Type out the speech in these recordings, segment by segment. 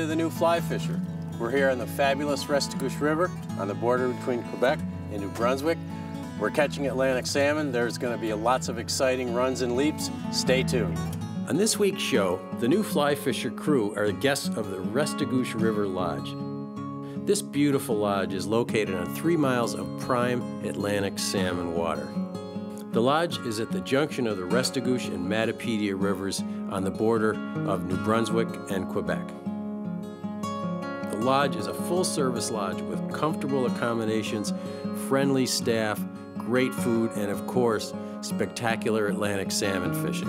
To the new Fly Fisher. We're here on the fabulous Restigouche River on the border between Quebec and New Brunswick. We're catching Atlantic salmon. There's going to be lots of exciting runs and leaps. Stay tuned. On this week's show, the new Fly Fisher crew are guests of the Restigouche River Lodge. This beautiful lodge is located on three miles of prime Atlantic salmon water. The lodge is at the junction of the Restigouche and Matapedia rivers on the border of New Brunswick and Quebec. Lodge is a full-service lodge with comfortable accommodations, friendly staff, great food, and of course, spectacular Atlantic salmon fishing.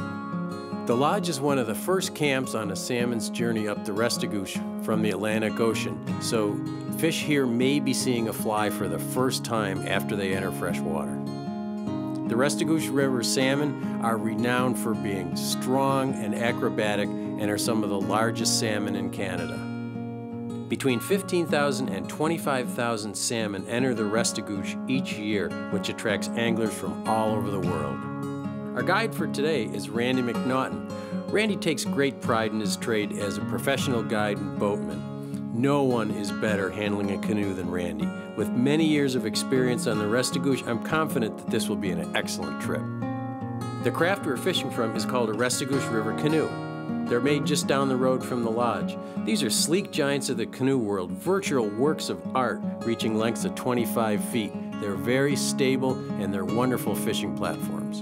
The lodge is one of the first camps on a salmon's journey up the Restigouche from the Atlantic Ocean, so fish here may be seeing a fly for the first time after they enter fresh water. The Restigouche River salmon are renowned for being strong and acrobatic and are some of the largest salmon in Canada. Between 15,000 and 25,000 salmon enter the Restigouche each year, which attracts anglers from all over the world. Our guide for today is Randy McNaughton. Randy takes great pride in his trade as a professional guide and boatman. No one is better handling a canoe than Randy. With many years of experience on the Restigouche, I'm confident that this will be an excellent trip. The craft we're fishing from is called a Restigouche River Canoe. They're made just down the road from the lodge. These are sleek giants of the canoe world, virtual works of art reaching lengths of 25 feet. They're very stable and they're wonderful fishing platforms.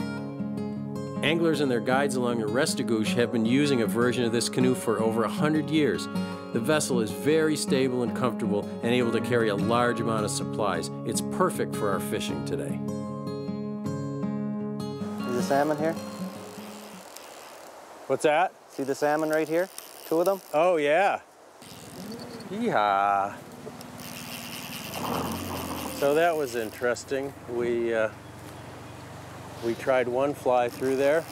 Anglers and their guides along the Restigouche have been using a version of this canoe for over 100 years. The vessel is very stable and comfortable and able to carry a large amount of supplies. It's perfect for our fishing today. Is the salmon here? What's that? See the salmon right here? Two of them? Oh, yeah. Yeehaw. So that was interesting. We, uh, we tried one fly through there,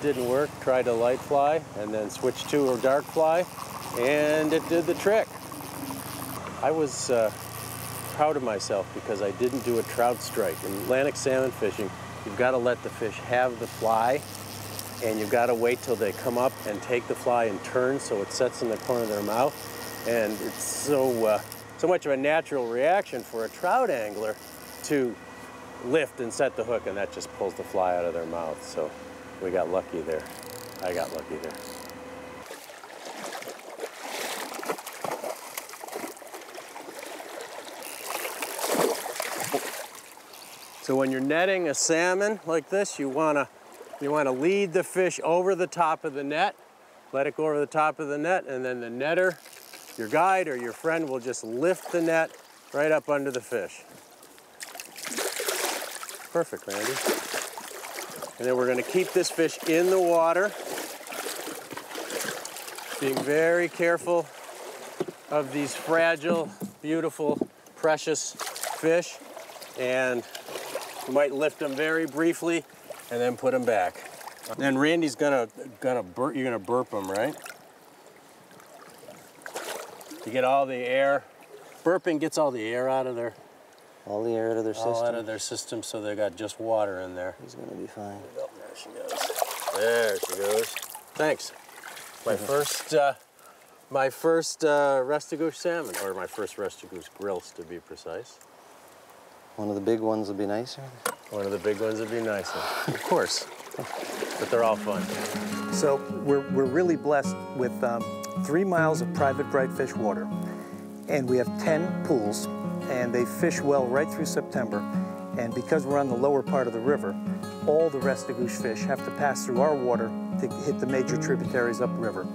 didn't work, tried a light fly, and then switched to a dark fly, and it did the trick. I was uh, proud of myself because I didn't do a trout strike. In Atlantic salmon fishing, you've got to let the fish have the fly, and you've got to wait till they come up and take the fly and turn so it sets in the corner of their mouth. And it's so, uh, so much of a natural reaction for a trout angler to lift and set the hook, and that just pulls the fly out of their mouth. So we got lucky there. I got lucky there. So when you're netting a salmon like this, you wanna, you wanna lead the fish over the top of the net, let it go over the top of the net, and then the netter, your guide or your friend will just lift the net right up under the fish. Perfect, Randy. And then we're gonna keep this fish in the water, being very careful of these fragile, beautiful, precious fish. And you might lift them very briefly and then put them back. And Randy's gonna, gonna burp, you're gonna burp them, right? To get all the air. Burping gets all the air out of their All the air out of their all system. out of their system, so they got just water in there. He's gonna be fine. Oh, there she goes. There she goes. Thanks. My first, uh, my first uh, Restigouche salmon, or my first Restigouche grilse, to be precise. One of the big ones would be nicer. One of the big ones would be nicer, of course. But they're all fun. So we're, we're really blessed with um, three miles of private bright fish water. And we have 10 pools, and they fish well right through September. And because we're on the lower part of the river, all the rest of Restigouche fish have to pass through our water to hit the major tributaries upriver.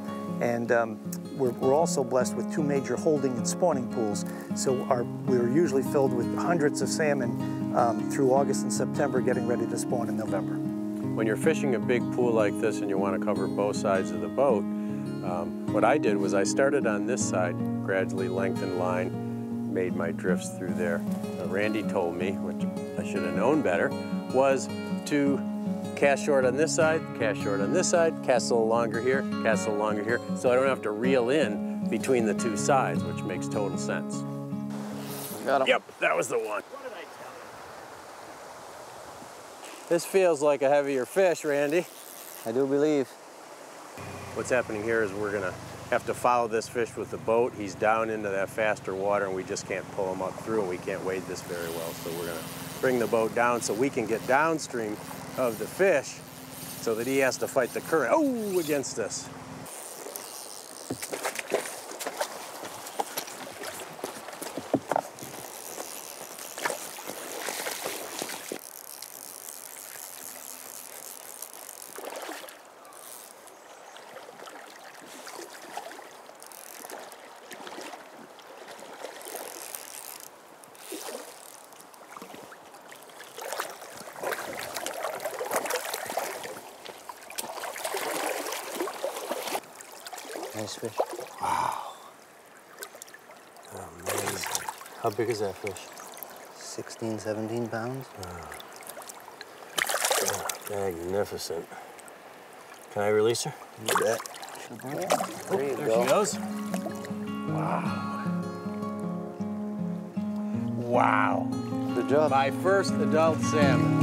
And um, we're, we're also blessed with two major holding and spawning pools. So our, we're usually filled with hundreds of salmon um, through August and September, getting ready to spawn in November. When you're fishing a big pool like this and you want to cover both sides of the boat, um, what I did was I started on this side, gradually lengthened line, made my drifts through there. Uh, Randy told me, which I should have known better, was to cast short on this side, cast short on this side, cast a little longer here, cast a little longer here, so I don't have to reel in between the two sides, which makes total sense. Got him. Yep, that was the one. This feels like a heavier fish, Randy. I do believe. What's happening here is we're gonna have to follow this fish with the boat. He's down into that faster water and we just can't pull him up through and we can't wade this very well. So we're gonna bring the boat down so we can get downstream of the fish so that he has to fight the current, oh, against us. Nice fish. Amazing. How big is that fish? 16, 17 pounds. Ah. Ah, magnificent. Can I release her? You bet. There you There go. she goes. Wow. Wow. Good job. My first adult salmon.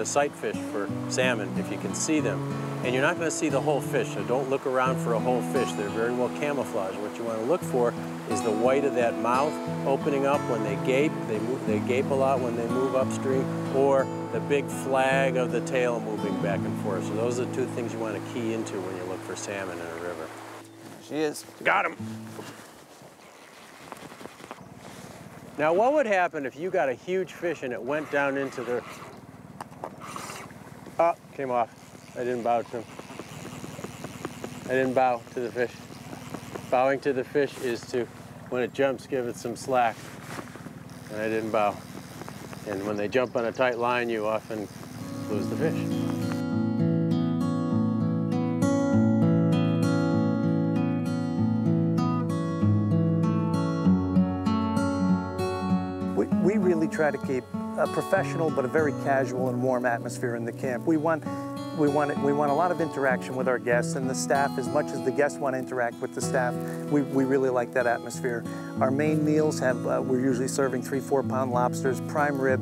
To sight fish for salmon if you can see them. And you're not going to see the whole fish, so don't look around for a whole fish. They're very well camouflaged. What you want to look for is the white of that mouth opening up when they gape. They, move, they gape a lot when they move upstream, or the big flag of the tail moving back and forth. So those are the two things you want to key into when you look for salmon in a river. She is. Got him. Now, what would happen if you got a huge fish and it went down into the... Oh, came off. I didn't bow to him. I didn't bow to the fish. Bowing to the fish is to, when it jumps, give it some slack. And I didn't bow. And when they jump on a tight line, you often lose the fish. We, we really try to keep a professional but a very casual and warm atmosphere in the camp. We want, we, want, we want a lot of interaction with our guests and the staff as much as the guests want to interact with the staff. We, we really like that atmosphere. Our main meals have, uh, we're usually serving three, four pound lobsters, prime rib,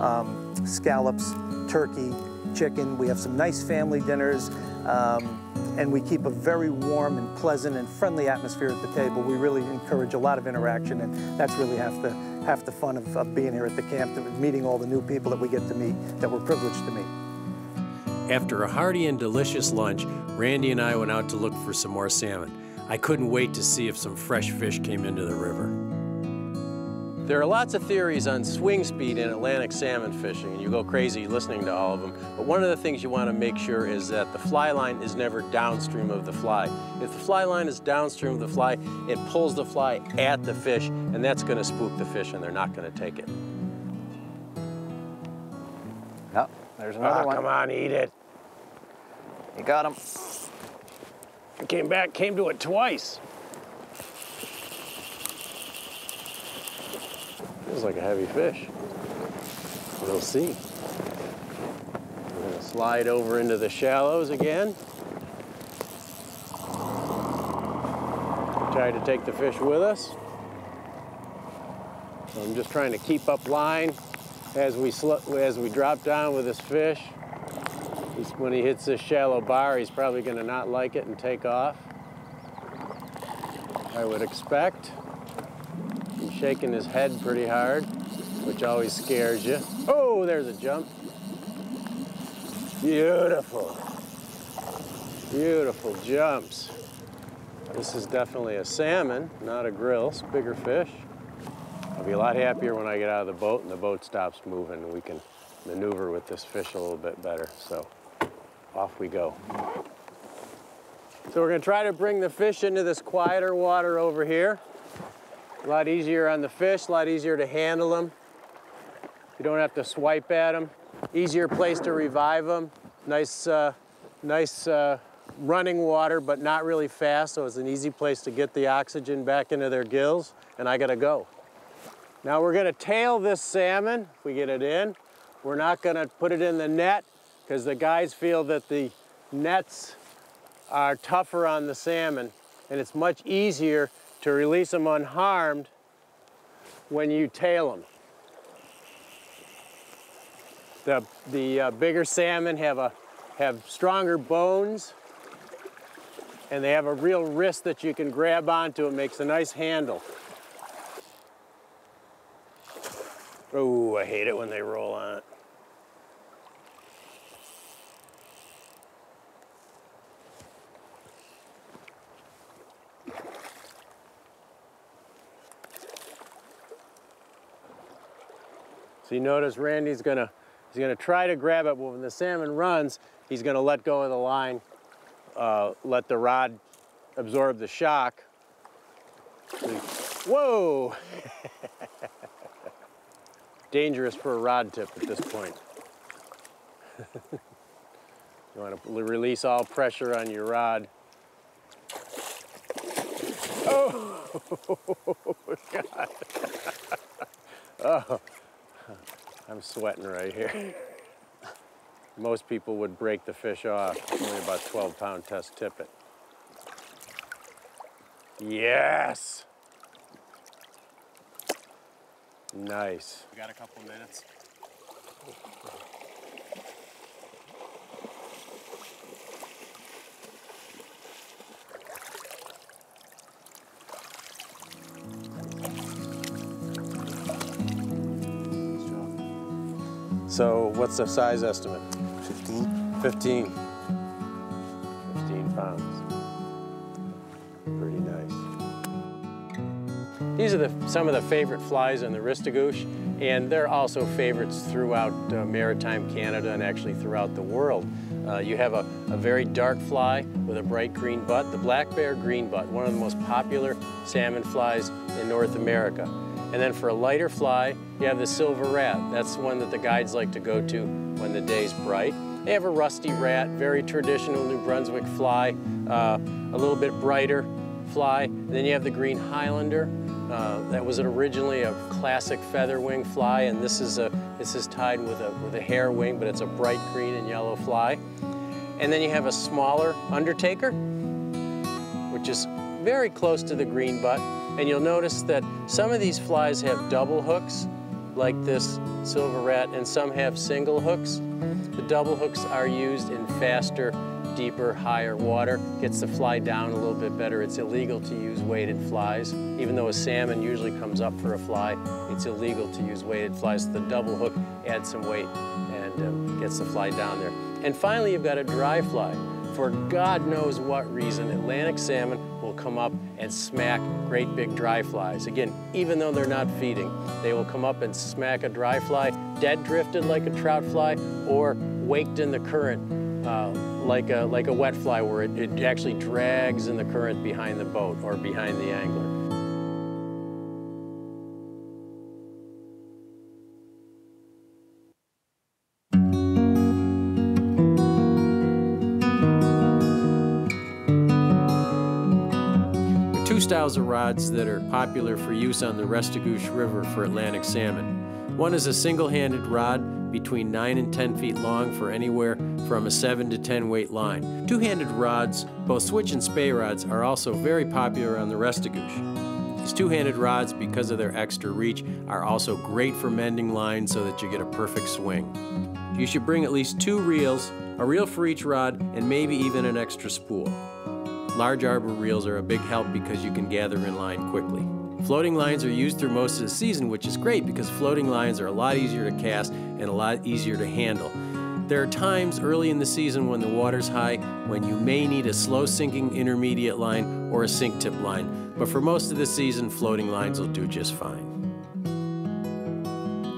um, scallops, turkey, chicken. We have some nice family dinners. Um, and we keep a very warm and pleasant and friendly atmosphere at the table. We really encourage a lot of interaction, and that's really half the half the fun of, of being here at the camp, meeting all the new people that we get to meet, that we're privileged to meet. After a hearty and delicious lunch, Randy and I went out to look for some more salmon. I couldn't wait to see if some fresh fish came into the river. There are lots of theories on swing speed in Atlantic salmon fishing, and you go crazy listening to all of them. But one of the things you want to make sure is that the fly line is never downstream of the fly. If the fly line is downstream of the fly, it pulls the fly at the fish, and that's going to spook the fish, and they're not going to take it. Yep. There's another Ah, one. come on, eat it. You got him. I came back, came to it twice. Feels like a heavy fish. We'll see. We're gonna slide over into the shallows again. Try to take the fish with us. I'm just trying to keep up line as we as we drop down with this fish. When he hits this shallow bar, he's probably going to not like it and take off. I would expect. Shaking his head pretty hard, which always scares you. Oh, there's a jump. Beautiful. Beautiful jumps. This is definitely a salmon, not a grilse. It's bigger fish. I'll be a lot happier when I get out of the boat and the boat stops moving and we can maneuver with this fish a little bit better. So off we go. So we're gonna try to bring the fish into this quieter water over here. A lot easier on the fish, a lot easier to handle them. You don't have to swipe at them. Easier place to revive them. Nice, uh, nice uh, running water, but not really fast, so it's an easy place to get the oxygen back into their gills, and I gotta go. Now we're gonna tail this salmon, if we get it in. We're not gonna put it in the net, because the guys feel that the nets are tougher on the salmon, and it's much easier to release them unharmed when you tail them. The, the uh, bigger salmon have, a, have stronger bones and they have a real wrist that you can grab onto. It makes a nice handle. Oh, I hate it when they roll on it. So you notice Randy's gonna, he's gonna try to grab it, but when the salmon runs, he's gonna let go of the line, uh, let the rod absorb the shock. Whoa! Dangerous for a rod tip at this point. you want to release all pressure on your rod. Oh, God. oh. I'm sweating right here. Most people would break the fish off. Only about 12 pound test tippet. Yes! Nice. We got a couple minutes. So what's the size estimate? 15. 15. 15 pounds. Pretty nice. These are the, some of the favorite flies on the Restigouche, and they're also favorites throughout uh, maritime Canada and actually throughout the world. Uh, you have a, a, very dark fly with a bright green butt, the black bear green butt, one of the most popular salmon flies in North America. And then for a lighter fly, you have the silver rat. That's one that the guides like to go to when the day's bright. They have a rusty rat, very traditional New Brunswick fly, uh, a little bit brighter fly. And then you have the green Highlander. Uh, that was originally a classic feather wing fly, and this is a this is tied with a with a hair wing, but it's a bright green and yellow fly. And then you have a smaller Undertaker, which is very close to the green butt. And you'll notice that some of these flies have double hooks, like this silver rat, and some have single hooks. The double hooks are used in faster, deeper, higher water. Gets the fly down a little bit better. It's illegal to use weighted flies. Even though a salmon usually comes up for a fly, it's illegal to use weighted flies. The double hook adds some weight and um, gets the fly down there. And finally, you've got a dry fly. For God knows what reason, Atlantic salmon come up and smack great big dry flies. Again, even though they're not feeding, they will come up and smack a dry fly, dead drifted like a trout fly, or waked in the current uh, like, a, like a wet fly where it, it actually drags in the current behind the boat or behind the angler. Styles of rods that are popular for use on the Restigouche River for Atlantic salmon. One is a single-handed rod between 9 and 10 feet long for anywhere from a 7 to 10 weight line. Two-handed rods, both switch and spey rods, are also very popular on the Restigouche. These two-handed rods, because of their extra reach, are also great for mending lines so that you get a perfect swing. You should bring at least two reels, a reel for each rod, and maybe even an extra spool. Large arbor reels are a big help because you can gather in line quickly. Floating lines are used through most of the season, which is great because floating lines are a lot easier to cast and a lot easier to handle. There are times early in the season when the water's high when you may need a slow sinking intermediate line or a sink tip line, but for most of the season, floating lines will do just fine.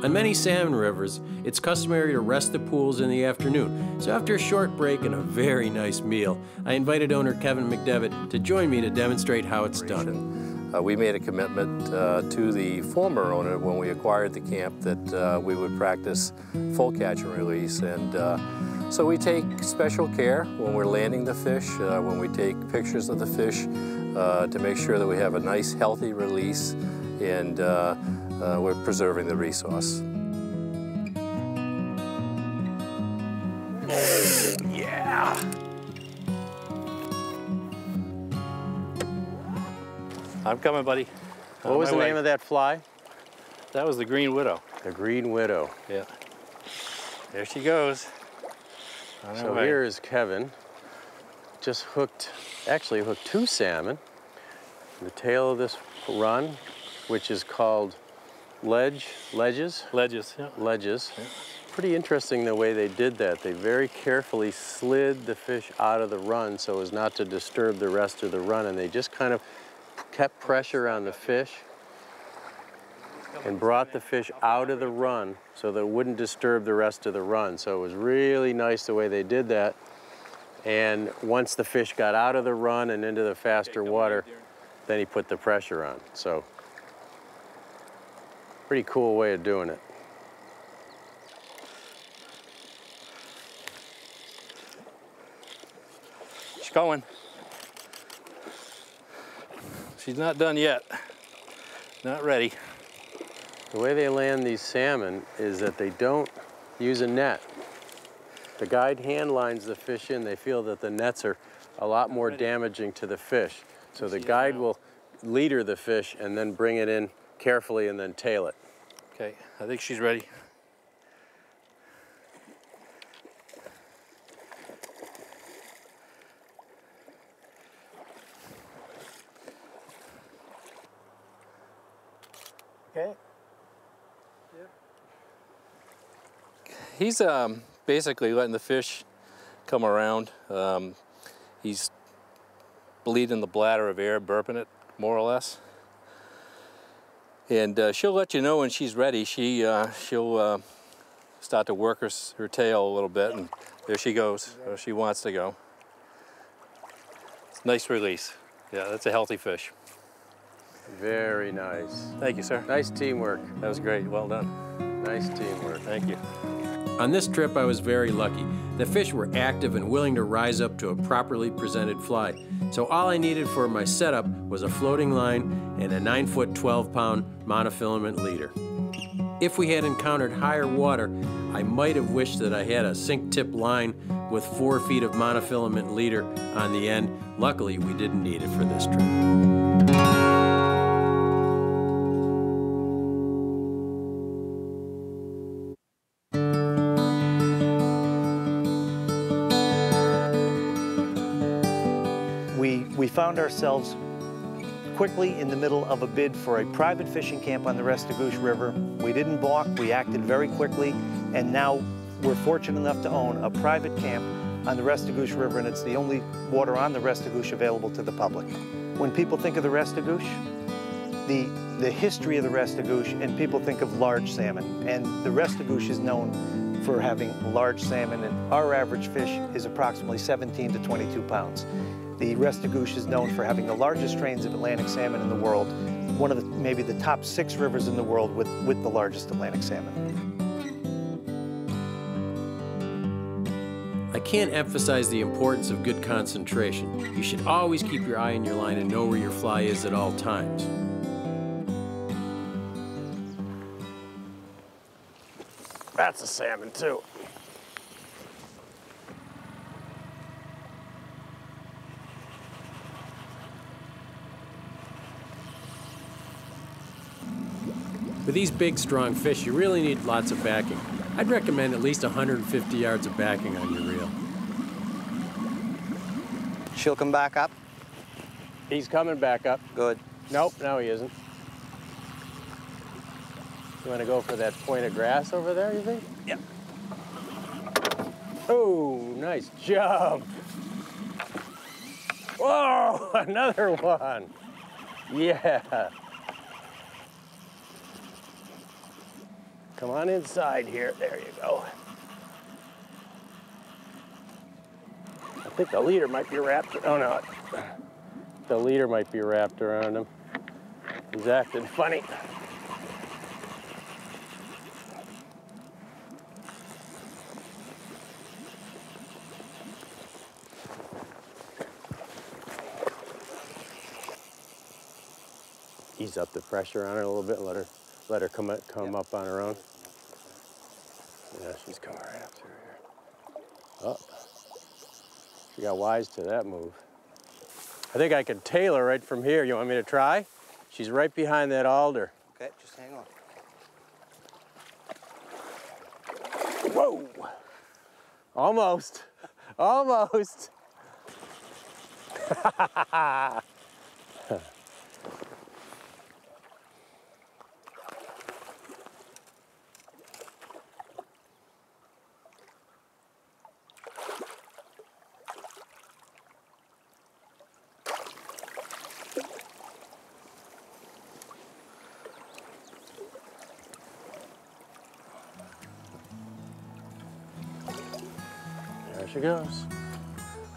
On many salmon rivers, it's customary to rest the pools in the afternoon. So after a short break and a very nice meal, I invited owner Kevin McDevitt to join me to demonstrate how it's done. Uh, we made a commitment uh, to the former owner when we acquired the camp that uh, we would practice full catch and release. And uh, so we take special care when we're landing the fish, uh, when we take pictures of the fish uh, to make sure that we have a nice healthy release and uh, Uh, we're preserving the resource. yeah! I'm coming, buddy. What was the name of that fly? That was the Green Widow. The Green Widow. Yeah. There she goes. On So here is Kevin. Just hooked, actually hooked two salmon. The tail of this run, which is called ledge, ledges, ledges. Yeah. ledges. Pretty interesting the way they did that. They very carefully slid the fish out of the run so as not to disturb the rest of the run, and they just kind of kept pressure on the fish and brought the fish out of the run so that it wouldn't disturb the rest of the run. So it was really nice the way they did that. And once the fish got out of the run and into the faster water, then he put the pressure on. So pretty cool way of doing it. She's going. She's not done yet. Not ready. The way they land these salmon is that they don't use a net. The guide hand lines the fish in. They feel that the nets are a lot more damaging to the fish. So the guide will leader the fish and then bring it in carefully and then tail it. Okay, I think she's ready. Okay. He's um, basically letting the fish come around. Um, he's bleeding the bladder of air, burping it, more or less. And uh, she'll let you know when she's ready. She, uh, she'll uh, start to work her, her tail a little bit, and there she goes, she wants to go. Nice release. Yeah, that's a healthy fish. Very nice. Thank you, sir. Nice teamwork. That was great. Well done. Nice teamwork. Thank you. On this trip, I was very lucky. The fish were active and willing to rise up to a properly presented fly. So all I needed for my setup was a floating line and a 9 foot 12 pound monofilament leader. If we had encountered higher water, I might have wished that I had a sink tip line with four feet of monofilament leader on the end. Luckily, we didn't need it for this trip. Found ourselves quickly in the middle of a bid for a private fishing camp on the Restigouche River. We didn't balk, we acted very quickly, and now we're fortunate enough to own a private camp on the Restigouche River, and it's the only water on the Restigouche available to the public. When people think of the Restigouche, the, the history of the Restigouche, and people think of large salmon, and the Restigouche is known for having large salmon, and our average fish is approximately 17 to 22 pounds. The Restigouche is known for having the largest strains of Atlantic salmon in the world, one of the, maybe the top six rivers in the world with, with the largest Atlantic salmon. I can't emphasize the importance of good concentration. You should always keep your eye on your line and know where your fly is at all times. That's a salmon too. With these big, strong fish, you really need lots of backing. I'd recommend at least 150 yards of backing on your reel. She'll come back up. He's coming back up. Good. Nope, no he isn't. You want to go for that point of grass over there, you think? Yep. Oh, nice jump. Whoa, another one. Yeah. Come on inside here. There you go. I think the leader might be wrapped. Oh no, the leader might be wrapped around him. He's acting funny. Ease up the pressure on her a little bit. Let her, let her come up, come up on her own. Yeah, she's coming right up through here. Oh, she got wise to that move. I think I could tail her right from here. You want me to try? She's right behind that alder. Okay, just hang on. Whoa! Almost. Almost. There she goes.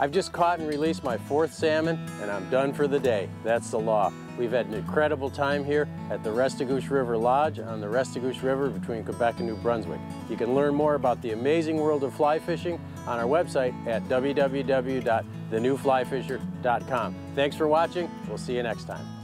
I've just caught and released my fourth salmon, and I'm done for the day. That's the law. We've had an incredible time here at the Restigouche River Lodge on the Restigouche River between Quebec and New Brunswick. You can learn more about the amazing world of fly fishing on our website at www.thenewflyfisher.com. Thanks for watching. We'll see you next time.